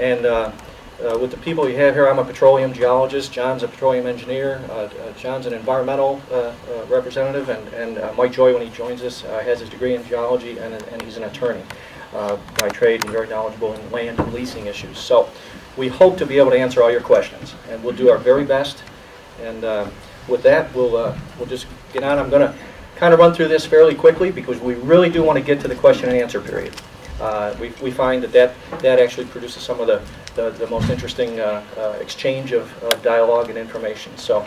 And uh, uh, with the people you have here, I'm a petroleum geologist, John's a petroleum engineer, uh, John's an environmental representative, and, and Mike Joy, when he joins us, has his degree in geology, and, and he's an attorney by trade and very knowledgeable in land and leasing issues. So we hope to be able to answer all your questions, and we'll do our very best. And uh, with that, we'll, uh, we'll just get on. I'm going to kind of run through this fairly quickly because we really do want to get to the question and answer period. Uh, we, we find that, that that actually produces some of the, the, the most interesting uh, uh, exchange of, dialogue and information. So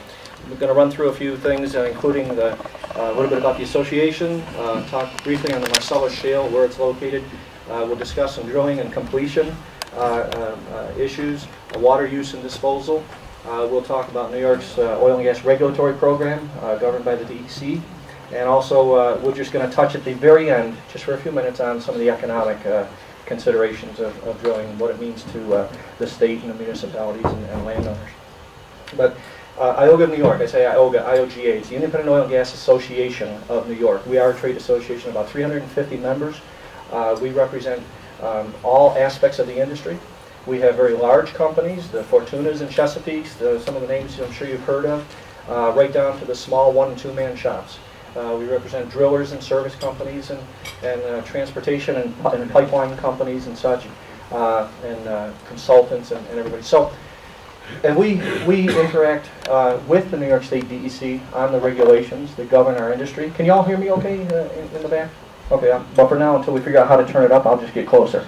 we're going to run through a few things, including a little bit about the association, talk briefly on the Marcellus Shale, where it's located. We'll discuss some drilling and completion issues, water use and disposal. Uh, we'll talk about New York's uh, oil and gas regulatory program uh, governed by the DEC. And also, uh, we're just going to touch at the very end, just for a few minutes, on some of the economic uh, considerations of, of drilling what it means to uh, the state and the municipalities and, and landowners. But uh, IOGA of New York, I say IOGA, IOGA, it's the Independent Oil and Gas Association of New York. We are a trade association, of about 350 members. Uh, we represent um, all aspects of the industry. We have very large companies, the Fortunas and Chesapeake's, the, some of the names I'm sure you've heard of, uh, right down to the small one and two man shops. Uh, we represent drillers and service companies and, and uh, transportation and, and pipeline companies and such, uh, and uh, consultants and, and everybody. So, and we, we interact uh, with the New York State DEC on the regulations that govern our industry. Can you all hear me okay uh, in, in the back? Okay, um, but for now, until we figure out how to turn it up, I'll just get closer.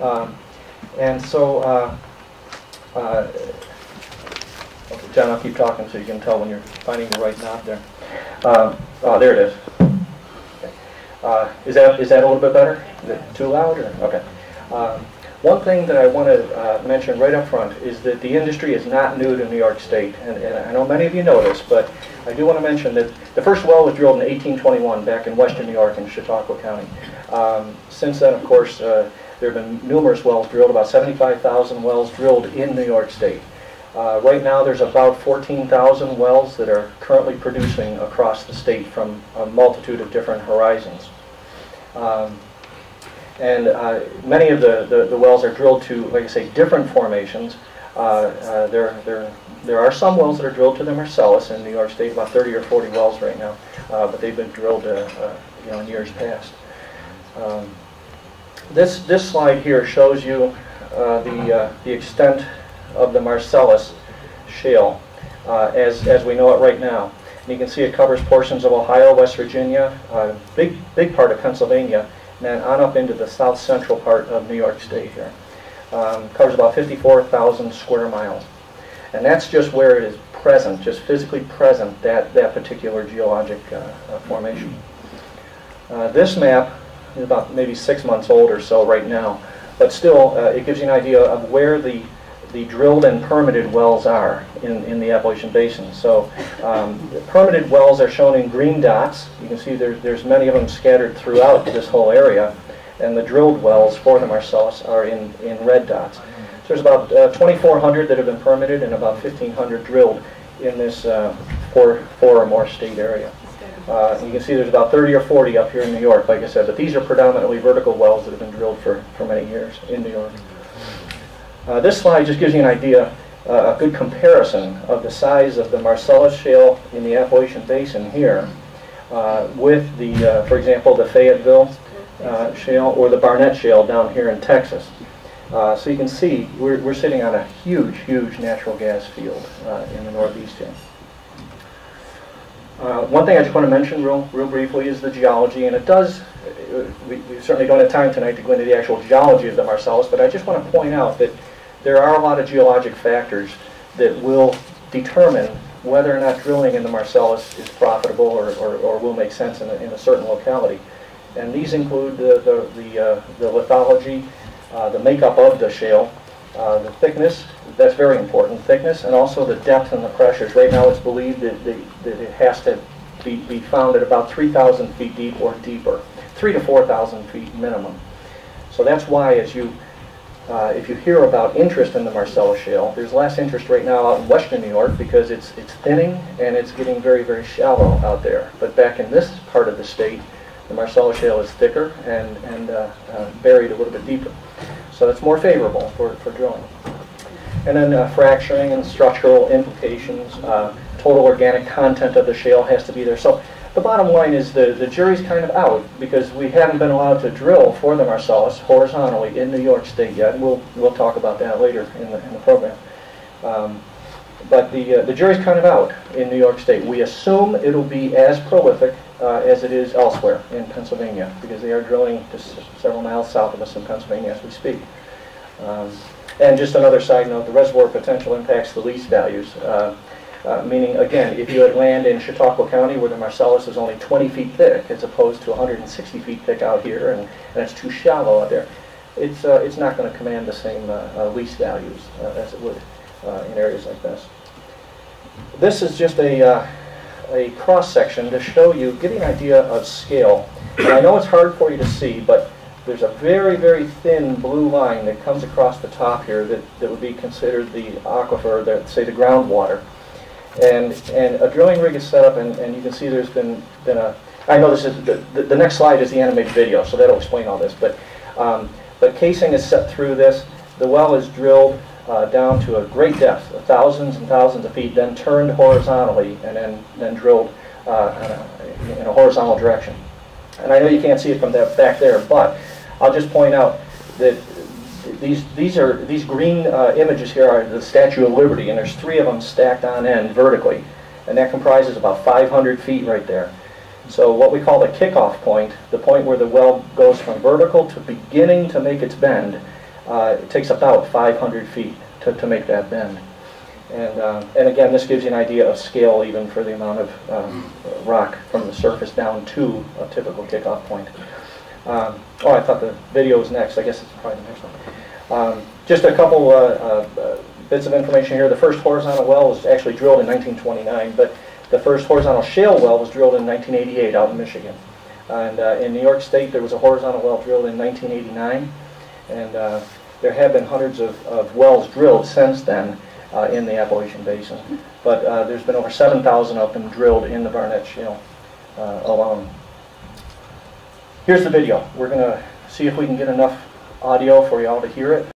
Um, and so, okay, John, I'll keep talking so you can tell when you're finding the right knob there. Uh, oh, there it is. Okay. Uh, is that is that a little bit better? Too loud? Or? Okay. Um, one thing that I want to uh, mention right up front is that the industry is not new to New York State, and, and I know many of you know this, but I do want to mention that the first well was drilled in 1821 back in western New York in Chautauqua County. Um, since then, of course, uh, there have been numerous wells drilled, about 75,000 wells drilled in New York State. Uh, right now, there's about 14,000 wells that are currently producing across the state from a multitude of different horizons. Um, and uh, many of the, the, the wells are drilled to, like I say, different formations. Uh, uh, there, there, there are some wells that are drilled to the Marcellus in New York State, about 30 or 40 wells right now, uh, but they've been drilled uh, you know, in years past. Um, this, this slide here shows you the, the extent of the Marcellus shale uh, as, as we know it right now. And you can see it covers portions of Ohio, West Virginia, a big, big part of Pennsylvania, and then on up into the south central part of New York State here. Um, covers about 54,000 square miles. And that's just where it is present, just physically present, that, that particular geologic uh, uh, formation. Uh, this map is about maybe six months old or so right now, but still, uh, it gives you an idea of where the, the drilled and permitted wells are in, in the Appalachian Basin. So um, permitted wells are shown in green dots. You can see there's, there's many of them scattered throughout this whole area, and the drilled wells for the Marcellus are in, in red dots. So there's about uh, 2,400 that have been permitted and about 1,500 drilled in this uh, four, four or more state area. Uh, you can see there's about 30 or 40 up here in New York, like I said, but these are predominantly vertical wells that have been drilled for, for many years in New York. Uh, this slide just gives you an idea, uh, a good comparison of the size of the Marcellus Shale in the Appalachian Basin here uh, with the, uh, for example, the Fayetteville uh, Shale or the Barnett Shale down here in Texas. Uh, so you can see we're, we're sitting on a huge, huge natural gas field in the northeast here. Uh, one thing I just want to mention real, real briefly is the geology, and it does, we, we certainly don't have time tonight to go into the actual geology of the Marcellus, but I just want to point out that there are a lot of geologic factors that will determine whether or not drilling in the Marcellus is profitable or, or, or will make sense in a, in a certain locality. And these include the, the, the, uh, the lithology, uh, the makeup of the shale, uh, the thickness, that's very important, thickness, and also the depth and the pressures. Right now it's believed that, the, that it has to be, be found at about 3,000 feet deep or deeper, 3 to 4,000 feet minimum. So that's why as you, uh, if you hear about interest in the Marcellus Shale, there's less interest right now out in western New York because it's, it's thinning and it's getting very, very shallow out there. But back in this part of the state, the Marcellus Shale is thicker and, and uh, uh, buried a little bit deeper. so it's more favorable for, for drilling. And then uh, fracturing and structural implications, uh, total organic content of the shale has to be there. So the bottom line is the, the jury's kind of out because we haven't been allowed to drill for the Marcellus horizontally in New York State yet. And we'll, we'll talk about that later in the, in the program. Um, but the, uh, the jury's kind of out in New York State. We assume it'll be as prolific uh, as it is elsewhere in Pennsylvania because they are drilling just several miles south of us in Pennsylvania as we speak. Um, and just another side note, the reservoir potential impacts the lease values. Uh, uh, meaning, again, if you had land in Chautauqua County where the Marcellus is only 20 feet thick as opposed to 160 feet thick out here and, and it's too shallow out there, it's, uh, it's not going to command the same uh, uh, lease values uh, as it would in areas like this. This is just a, a cross-section to show you, give you an idea of scale. And I know it's hard for you to see, but there's a very, very thin blue line that comes across the top here that, that would be considered the aquifer, the, say the groundwater. And, and a drilling rig is set up, and, and you can see there's been, been a, I know this is, the, the, the next slide is the animated video, so that'll explain all this, but, um, but casing is set through this. The well is drilled uh, down to a great depth, thousands and thousands of feet, then turned horizontally and then, then drilled uh, in, a, in a horizontal direction. And I know you can't see it from that back there, but I'll just point out that these these are these green uh, images here are the Statue of Liberty, and there's three of them stacked on end vertically, and that comprises about 500 feet right there. So what we call the kickoff point, the point where the well goes from vertical to beginning to make its bend, uh, it takes about 500 feet to, to make that bend. And, uh, and again, this gives you an idea of scale even for the amount of um, rock from the surface down to a typical kickoff point. Um, oh, I thought the video was next. I guess it's probably the next one. Um, just a couple uh, uh, bits of information here. The first horizontal well was actually drilled in 1929, but the first horizontal shale well was drilled in 1988 out in Michigan. And uh, in New York State, there was a horizontal well drilled in 1989, and uh, there have been hundreds of, of wells drilled since then uh, in the Appalachian Basin. But uh, there's been over 7,000 of them drilled in the Barnett Shale alone. Here's the video. We're going to see if we can get enough audio for y'all to hear it.